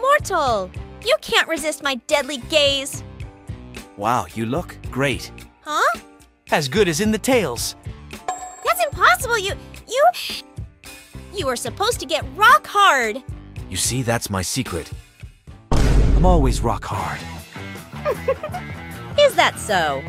mortal! You can't resist my deadly gaze! Wow, you look great. Huh? As good as in the tales. That's impossible, you... you... You are supposed to get rock hard! You see, that's my secret. I'm always rock hard. Is that so?